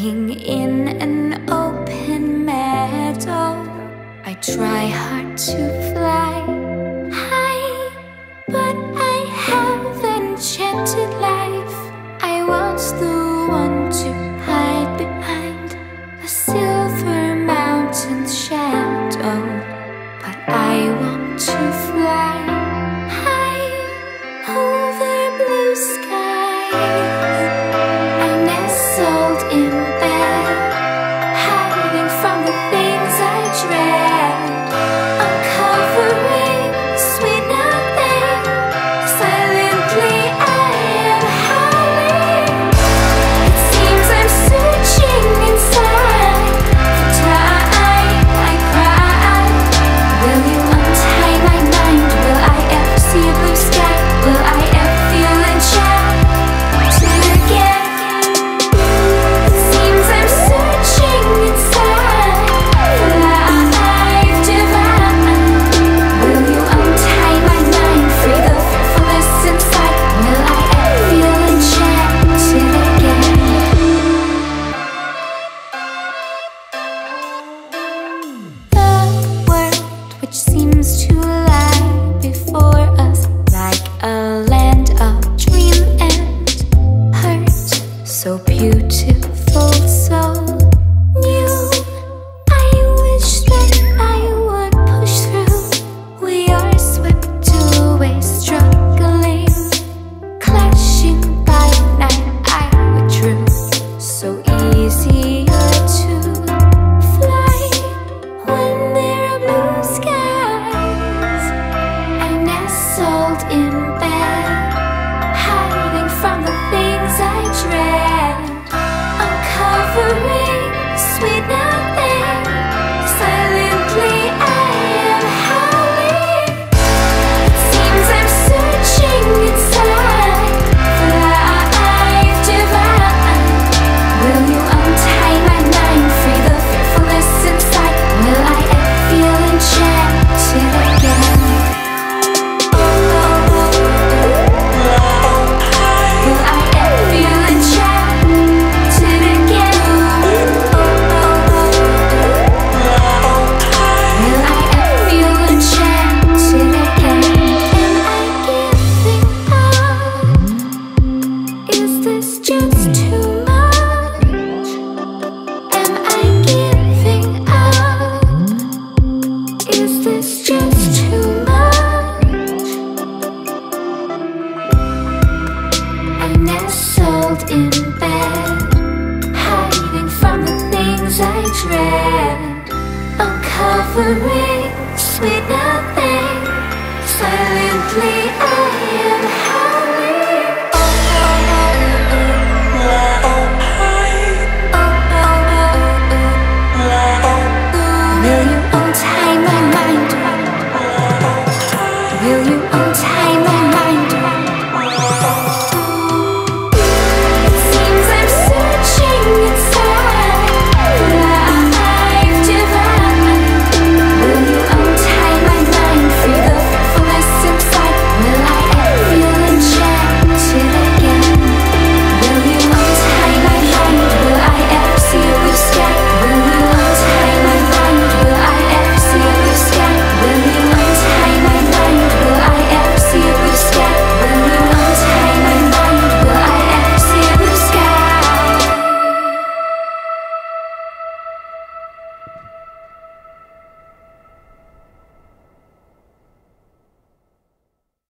In an open meadow I try hard to fly. red. suffering, sweet now. cold in bed Hiding from the things I dread. Uncovering sweet nothing.